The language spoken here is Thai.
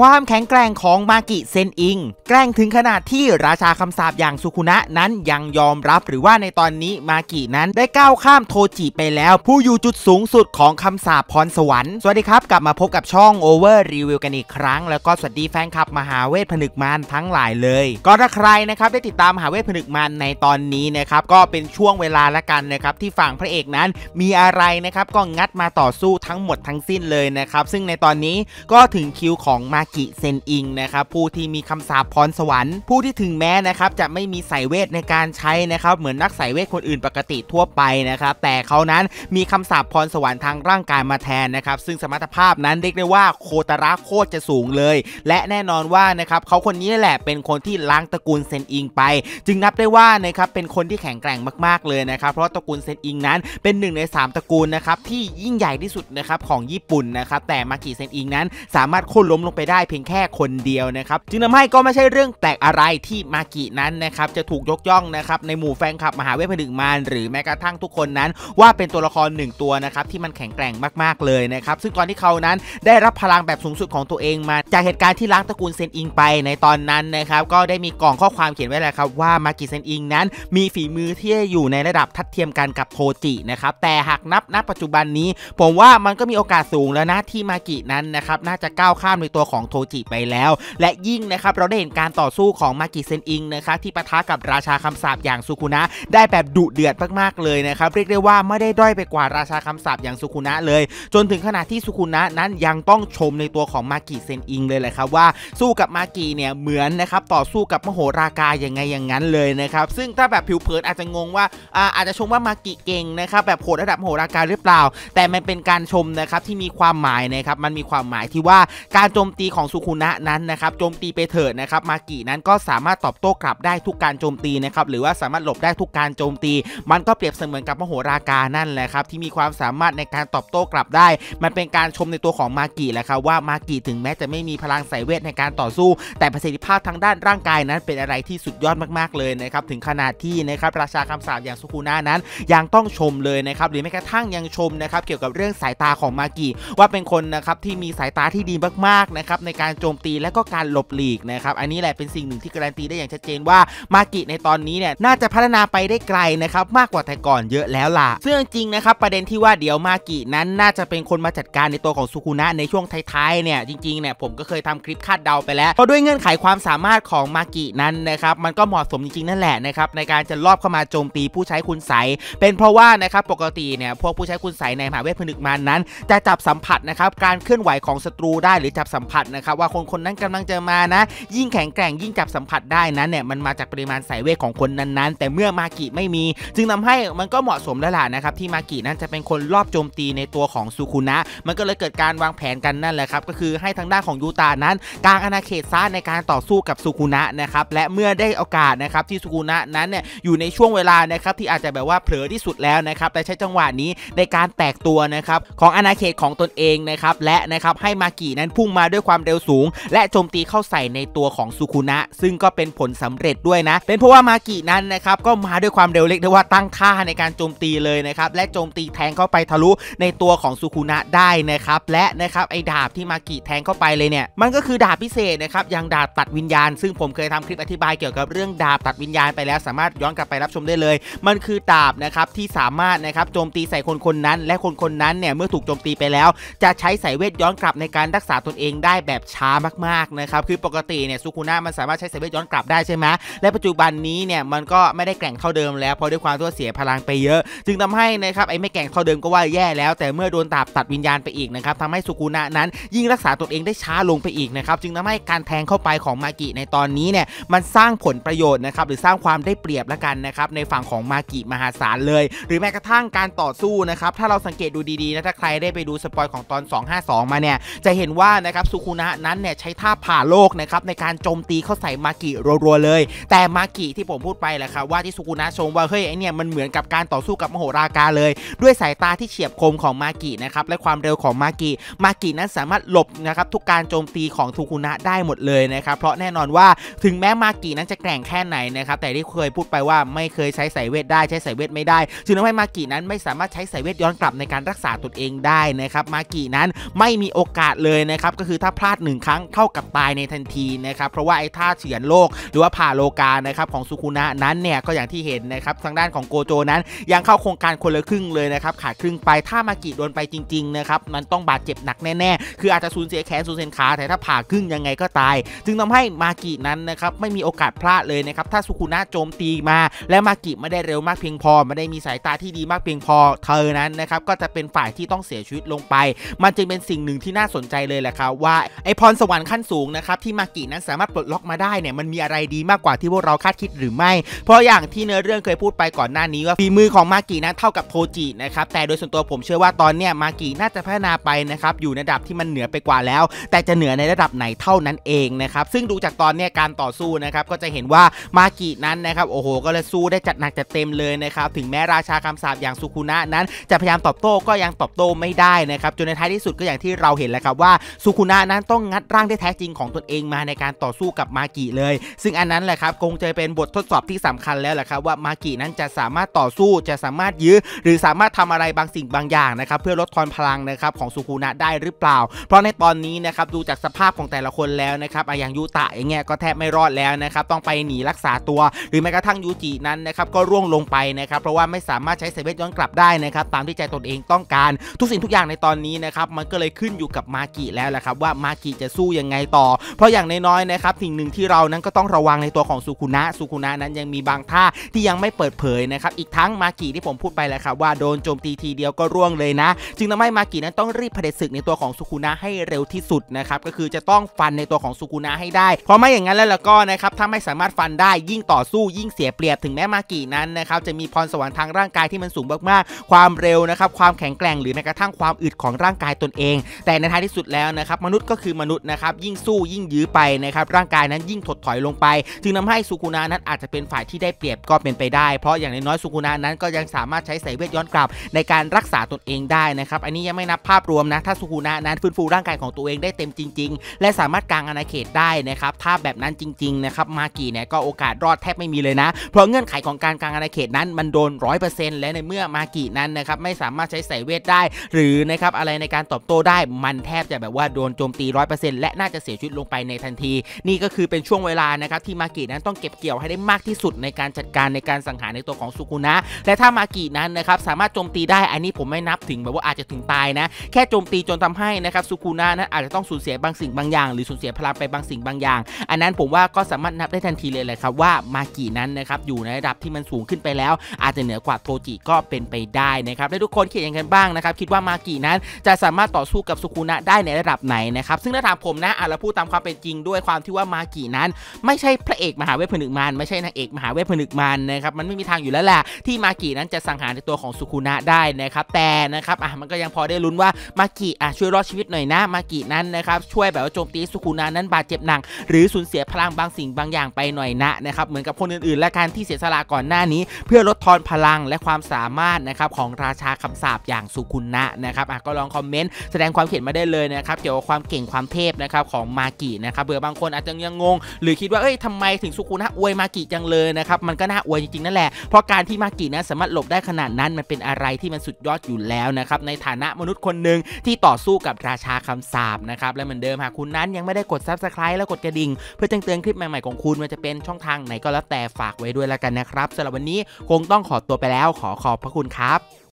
ความแข็งแกร่งของมากิเซนอิง แกร่งถึงขนาดที่ราชาคำสาปอย่างสุคุนะนั้นยังยอมรับหรือว่าในตอนนี้มากินั้นได้ก้าวข้ามโทจิไปแล้ว ผู้อยู่จุดสูงสุดของคำสาปพรสวรรค์สวัสดีครับ กลับมาพบกับช่อง Over Review กันอีกครั้ง แล้วก็สวัสดีแฟนคลับมหาเวทผนึกมารทั้งหลายเลย ก็ถ้าใครนะครับได้ติดตามมหาเวทผนึกมารในตอนนี้นะครับก็เป็นช่วงเวลาละกันนะครับที่ฝั่งพระเอกนั้น มีอะไรนะครับก็งัดมาต่อสู้ทั้งหมดทั้งสิ้นเลยนะครับซึ่งในตอนนี้ก็ถึงคิวของมากิเซนอิงนะครับผู้ที่มีคำสาปพรสวรรค์ ผู้ที่ถึงแม้นะครับจะไม่มีสายเวทในการใช้นะครับเหมือนนักสายเวทคนอื่นปกติทั่วไปนะครับแต่เขานั้นมีคำสาปพรสวรรค์ทางร่างกายมาแทนนะครับซึ่งสมรรถภาพนั้นเรียกได้ว่าโคตระโคตรจะสูงเลย และแน่นอนว่านะครับเขาคนนี้แหละเป็นคนที่ล้างตระกูลเซนอิงไป จึงนับได้ว่านะครับเป็นคนที่แข็งแกร่งมากๆเลยนะครับเพราะตระกูลเซนอิงนั้นเป็นหนึ่งใน 3 ตระกูลนะครับที่ยิ่งใหญ่ที่สุดนะครับของญี่ปุ่นนะครับแต่มากิเซนอิงนั้นสามารถโค่นล้มลงไปได้เพียงแค่คนเดียวนะครับจึงทำให้ก็ไม่ใช่เรื่องแปลกอะไรที่มากินั้นนะครับจะถูกยกย่องนะครับในหมู่แฟนคลับมหาเวทผนึกมารหรือแม้กระทั่งทุกคนนั้น ว่าเป็นตัวละครหนึ่งตัวนะครับที่มันแข็งแกร่งมากๆเลยนะครับซึ่งตอนที่เขานั้นได้รับพลังแบบสูงสุดของตัวเองมา จากเหตุการณ์ที่ล้างตระกูลเซนอิงไปในตอนนั้นนะครับก็ได้มีกล่องข้อความเขียนไว้แล้วครับว่ามากิเซนอิงนั้นมีฝีมือที่อยู่ในระดับทัดเทียมกันกับโทจินะครับแต่หากนับณปัจจุบันนี้ ผมว่ามันก็มีโอกาสสูงแล้วนะที่มากินั้นนะครับน่าจะก้าวข้ามในตัวของโทจิไปแล้ว และยิ่งนะครับเราได้เห็นการต่อสู้ของมากิเซนอิงนะครับที่ปะทะกับราชาคำสาปอย่างสุคุนะ ได้แบบดุเดือดมากๆเลยนะครับเรียกได้ว่าไม่ได้ด้อยไปกว่าราชาคำสาปอย่างสุคุนะเลย จนถึงขนาดที่สุคุนะนั้นยังต้องชมในตัวของมากิเซนอิงเลยแหละครับว่าสู้กับมากิเนี่ยเหมือนนะครับต่อสู้กับมโหรากาอย่างไงอย่างนั้นเลยนะครับซึ่งถ้าแบบผิวเผินอาจจะงงว่าอาอาจจะชมว่ามากิเก่งนะครับแบบโหดระดับมโหรากาหรือเปล่า แต่มันเป็นการชมนะครับที่มีความหมายนะครับมันมีความหมายที่ว่าการโจมตีของสุคุนะนั้นนะครับโจมตีไปเถิดนะครับมากินั้นก็สามารถตอบโต้กลับได้ทุกการโจมตีนะครับหรือว่าสามารถหลบได้ทุกการโจมตี มันก็เปรียบเสมือนกับมโหราการนั่นแหละครับที่มีความสามารถในการตอบโต้กลับได้ มันเป็นการชมในตัวของมากิแหละครับว่ามากิถึงแม้จะไม่มีพลังสายเวทในการต่อสู้ แต่ประสิทธิภาพทางด้านร่างกายนั้นเป็นอะไรที่สุดยอดมากๆเลยนะครับถึงขนาดที่นะครับราชาคำสาปอย่างสุคุนะนั้นยังต้องชมเลยนะครับหรือแม้กระทั่งยังชมนะครับเกี่ยวกับเรื่องสายตาของมากิว่าเป็นคนนะครับที่มีสายตาที่ดีมากๆนะครับในการโจมตีและก็การหลบหลีกนะครับอันนี้แหละเป็นสิ่งหนึ่งที่การันตีได้อย่างชัดเจนว่ามากิในตอนนี้เนี่ยน่าจะพัฒนาไปได้ไกลนะครับมากกว่าแต่ก่อนเยอะแล้วล่ะซึ่งจริงนะครับประเด็นที่ว่าเดี๋ยวมากินั้นน่าจะเป็นคนมาจัดการในตัวของสุคุนะในช่วงท้ายๆเนี่ยจริงๆเนี่ยผมก็เคยทำคลิปคาดเดาไปแล้วเพราะด้วยเงื่อนไขความสามารถของมากินั้นนะครับมันก็เหมาะสมจริงๆนั่นแหละนะครับในการจะลอบเข้ามาโจมตีผู้ใช้คุณใสเป็นเพราะว่านะครับปกติเนี่ยพวกผู้ใช้คุณใสในมหาเวทผนึกมารนั้น จะจับสัมผัสนะครับการเคลื่อนไหวของศัตรูได้หรือจับสัมผัสนะครับว่าคนคนนั้นกำลังจะมานะ ยิ่งแข็งแกร่งยิ่งจับสัมผัสได้นั้นเนี่ยมันมาจากปริมาณสายเวทของคนนั้นๆ แต่เมื่อมากิไม่มี จึงทาให้มันก็เหมาะสมแล้วล่ะนะครับที่มากินั้นจะเป็นคนรอบโจมตีในตัวของสุคุนะ มันก็เลยเกิดการวางแผนกันนั่นแหละครับก็คือให้ทางด้านของยูตานั้นกลางอาณาเขตซ่าในการต่อสู้กับสุคุนะนะครับและเมื่อได้โอกาสนะครับที่สุคุนะนั้นเนี่ยอยู่ในช่วงเวลานะครับที่อาจจะแบบว่าเผลอที่สุดแล้วนะครับแต่ใช้จังหวะนี้ในการแตกตัวนะครับของอาณาเขตของตนเองนะครับและนะครับให้มากินั้นพุ่งมาด้วยความเร็วสูง และโจมตีเข้าใส่ในตัวของสุคุนะ ซึ่งก็เป็นผลสำเร็จด้วยนะ เป็นเพราะว่ามากินั้นนะครับก็มาด้วยความเร็วเล็กได้ว่าตั้งท่าในการโจมตีเลยนะครับและโจมตีแทงเข้าไปทะลุในตัวของสุคุนะได้นะครับและนะครับไอ้ดาบที่มากิแทงเข้าไปเลยเนี่ยมันก็คือดาบพิเศษนะครับอย่างดาบตัดวิญญาณ ซึ่งผมเคยทำคลิปอธิบายเกี่ยวกับเรื่องดาบตัดวิญญาณไปแล้วสามารถย้อนกลับไปรับชมได้เลย มันคือดาบนะครับที่สามารถนะครับโจมตีใส่คนคนนั้น และคนคนนั้นเนี่ยเมื่อถูกโจมตีไปแล้ว จะใช้สายเวทย้อนกลับในการรักษาตนเองได้แบบช้ามากๆนะครับคือปกติเนี่ยสุคุนะมันสามารถใช้สายเวทย้อนกลับได้ใช่ไหมและปัจจุบันนี้เนี่ยมันก็ไม่ได้แกร่งเท่าเดิมแล้วเพราะด้วยความที่เสียพลังไปเยอะ จึงทำให้นะครับไอ้ไม่แกร่งเท่าเดิมก็ว่าแย่แล้ว แต่เมื่อโดนดาบตัดวิญญาณไปอีกนะครับทำให้สุคุนะนั้น ยิ่งรักษาตนเองได้ช้าลงไปอีกนะครับจึงทำให้การแทงเข้าไปของมากิในตอนนี้เนี่ยมันสร้างผลประโยชน์นะครับหรือสร้างความได้เปรียบละกันนะครับในฝั่งของมากิมหาศาลเลย หรือแม้กระทั่งการต่อสู้นะครับถ้าเราสังเกตดูดีๆนะถ้าใครได้ไปดูสปอยของตอน 252 มาเนี่ยจะเห็นว่านะครับสุคุนะนั้นเนี่ยใช้ท่าผ่าโลกนะครับในการโจมตีเข้าใส่มากิรัวๆเลย แต่มากิที่ผมพูดไปแหละครับว่าที่สุคุนะชมว่าเฮ้ยไอเนี่ยมันเหมือนกับการต่อสู้กับมโหรากาเลย ด้วยสายตาที่เฉียบคมของมากินะครับและความเร็วของมากิมากินั้นสามารถหลบนะครับทุกการโจมตีของสุคุนะได้หมดเลยนะครับเพราะแน่นอนว่าถึงแม้มากินั้นจะแกร่งแค่ไหนนะครับแต่ที่เคยพูดไปว่าไม่เคยใช้สายเวทได้ใช้สายเวทไม่ได้จึงทำให้มากินั้นไม่สามารถใช้สายเวทย้อนกลับในการรักษาตนเองได้นะครับมากินั้นไม่มีโอกาสเลยนะครับก็คือถ้าพลาดหนึ่งครั้งเท่ากับตายในทันทีนะครับเพราะว่าไอ้ท่าเฉือนโลกหรือว่าผ่าโลกานะครับของสุคุนะนั้นเนี่ยก็อย่างที่เห็นนะครับทางด้านของโกโจนั้น ยังเข้าโครงการคนละครึ่งเลยนะครับขาดครึ่งไปถ้ามากิโดนไปจริงๆนะครับมันต้องบาดเจ็บหนักแน่ๆ คืออาจจะสูญเสียแขนสูญเสียขาแต่ถ้าผ่าครึ่งยังไงก็ตาย จึงทำให้มากินั้นนะครับไม่มีโอกาสพลาดเลยนะครับถ้าสุคุนะโจมตีมา และมากิไม่ได้เร็วมากเพียงพอไม่ได้มีสายตาที่ดีมากเพียงพอเธอนั้นนะครับก็จะเป็นฝ่ายที่ต้องเสียชีวิตลงไป มันจึงเป็นสิ่งหนึ่งที่น่าสนใจเลยแหละครับว่าไอพรสวรรค์ขั้นสูงนะครับที่มากินั้นสามารถปลดล็อกมาได้เนี่ยมันมีอะไรดีมากกว่าที่พวกเราคาดคิดหรือไม่ เพราะอย่างที่เนื้อเรื่องเคยพูดไปก่อนหน้านี้ว่าฝีมือของมากินั้นเท่ากับโทจินะครับแต่โดยส่วนตัวผมเชื่อว่าตอนเนี้ยมากิน่าจะพัฒนาไปนะครับอยู่ในระดับที่มันเหนือไปกว่าแล้ว แต่จะเหนือในระดับไหนเท่านั้นเองนะครับซึ่งดูจากตอนเนี้ยการต่อสู้นะครับก็จะเห็นว่ามากินั้นนะครับโอ้โหก็เลยสู้ได้จัดหนักจัดเต็มเลยนะครับถึงแม้ราชาคำสาปอย่างสุคุนะนั้น จะพยายามตอบโต้ก็ยังตอบโต้ไม่ได้นะครับจนในท้ายที่สุดก็อย่างที่เราเห็นแล้วครับว่าสุคุนะนั้นต้องงัดร่างที่แท้จริงของตนเองมาในการต่อสู้กับมากิเลย ซึ่งอันนั้นแหละครับคงจะเป็นบททดสอบที่สำคัญแล้วแหละครับว่ามากินั้นจะสามารถต่อสู้จะสามารถยื้อ หรือสามารถทำอะไรบางสิ่งบางอย่างนะครับเพื่อลดทอนพลังนะครับของสุคุนะได้หรือเปล่า เพราะในตอนนี้นะครับดูจากสภาพของแต่ละคนแล้วนะครับอย่างยูตะอย่างเงี้ยก็แทบไม่รอดแล้วนะครับต้องไปหนีรักษาตัว หรือแม้กระทั่งยูจินั้นนะครับก็ร่วงลงไปนะครับเพราะว่าไม่สามารถใช้เซเวตย้อนกลับได้นะครับตามที่ใจตนเองต้องการ ทุกสิ่งทุกอย่างในตอนนี้นะครับมันก็เลยขึ้นอยู่กับมากิแล้วแหละครับว่ามากิจะสู้ยังไงต่อ เพราะอย่างน้อยๆนะครับสิ่งหนึ่งที่เรานั้นก็ต้องระวังในตัวของสุคุนะสุคุนะนั้นยังมีบางท่าที่ยังไม่เปิดเผยนะครับอีกทั้งมากิที่ผมพูดไปแล้วครับว่าโดนโจมตีทีเดียวก็ร่วงเลยนะ จึงทำให้มากินั้นต้องรีบเผด็จศึกในตัวของสุคุนะให้เร็วที่สุดนะครับก็คือจะต้องฟันในตัวของสุคุนะให้ได้ เพราะไม่อย่างนั้นแล้วก็นะครับถ้าไม่สามารถฟันได้ยิ่งต่อสู้ยิ่งเสียเปรียบถึงแม้มากินั้นนะครับจะมีพรสวรรค์ทางร่างกายที่มันสูงมากๆ ความเร็วนะครับความแข็งแกร่งหรือแม้กระทั่งความอึดของร่างกายตนเอง แต่ในท้ายที่สุดแล้วนะครับมนุษย์ก็คือมนุษย์นะครับยิ่งสู้ยิ่งยื้อไปนะครับร่างกายนั้นยิ่งถดถอยลงไป จึงทำให้สุกุนานั้นอาจจะเป็นฝ่ายที่ได้เปรียบก็เป็นไปได้ เพราะอย่างน้อยๆสุกุนานั้นก็ยังสามารถใช้สายเวทย้อนกลับ ในการรักษาตนเองได้นะครับอันนี้ยังไม่นับภาพรวมนะถ้าสุกุนานั้นฟื้นฟูร่างกายของตัวเองได้เต็มจริง ๆ และสามารถกางอาณาเขตได้นะครับถ้าแบบนั้นจริงๆนะครับมากีเนี่ยก็โอกาสรอดแทบไม่มีเลยนะ เพราะเงื่อนไขของการกางอาณาเขตนั้นมันโดนร้อยเปอร์เซ็นต์และในเมื่อมากีนั้นนะครับไม่สามารถใช้สายเวทได้ หรือนะครับอะไรในการตอบโต้ได้มันแทบจะแบบว่าโดนโจมตีร้อยเปอร์เซ็นต์และน่าจะเสียชีวิตลงไปในทันที นี่ก็คือเป็นช่วงเวลานะครับที่มากินั้นต้องเก็บเกี่ยวให้ได้มากที่สุดในการจัดการในการสังหารในตัวของสุกุนะและถ้ามากินั้นนะครับสามารถโจมตีได้อันนี้ผมไม่นับถึงแบบว่าอาจจะถึงตายนะ แค่โจมตีจนทำให้นะครับสุกุนะนั้นอาจจะต้องสูญเสียบางสิ่งบางอย่าง หรือสูญเสียพลังไปบางสิ่งบางอย่าง อันนั้นผมว่าก็สามารถนับได้ทันทีเลยแหละครับว่ามากินั้นนะครับอยู่ในระดับที่มันสูงขึ้นไปแล้ว อาจจะเหนือกว่าโทจิก็เป็นไปได้นะครับและทุกคนคิดอย่างไรบ้างนะครับคิดว่ามากินั้นจะสามารถต่อสู้กับสุกุนะได้ในระดับไหนนะครับซึ่งถ้าถามผมนะอะเราพูดตามความเป็นจริงด้วยความที่ว่ามากินั้น ไม่ใช่พระเอกมหาเวทผนึกมารไม่ใช่นางเอกมหาเวทผนึกมารนะครับมันไม่มีทางอยู่แล้วแหละที่มากินั้นจะสังหารในตัวของสุคุนะได้นะครับแต่นะครับอะมันก็ยังพอได้ลุ้นว่ามากิอะช่วยรอดชีวิตหน่อยนะมากินั้นนะครับช่วยแบบว่าโจมตีสุคุนะนั้นบาดเจ็บหนักหรือสูญเสียพลังบางสิ่งบางอย่างไปหน่อยนะนะครับเหมือนกับคนอื่นๆ และการที่เสียสละก่อนหน้านี้ เพื่อลดทอนพลังและความสามารถนะครับของราชาคำสาปอย่างสุคุนะนะครับอะก็ลองคอมเมนต์แสดงความเห็นมาได้เลยนะครับเกี่ยวกับความเก่งความเทพนะครับของมากินะครับเบื่อบางคนอาจจะยังงง หรือคิดว่าเอ้ยทำไมถึงสุคุนะอวยมากิจังเลยนะครับมันก็น่าอวยจริงๆนั่นแหละเพราะการที่มากินั้นสามารถหลบได้ขนาดนั้นมันเป็นอะไรที่มันสุดยอดอยู่แล้วนะครับในฐานะมนุษย์คนหนึ่งที่ต่อสู้กับราชาคำสาปนะครับและเหมือนเดิมหากคุณนั้นยังไม่ได้กด subscribe แล้วกดกระดิ่ง เพื่อแจ้งเตือนคลิปใหม่ๆของคุณมันจะเป็นช่องทางไหนก็แล้วแต่ฝากไว้ด้วยแล้วกันนะครับสำหรับวันนี้คงต้องขอตัวไปแล้วขอขอบพระคุณครับ